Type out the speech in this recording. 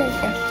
Delta.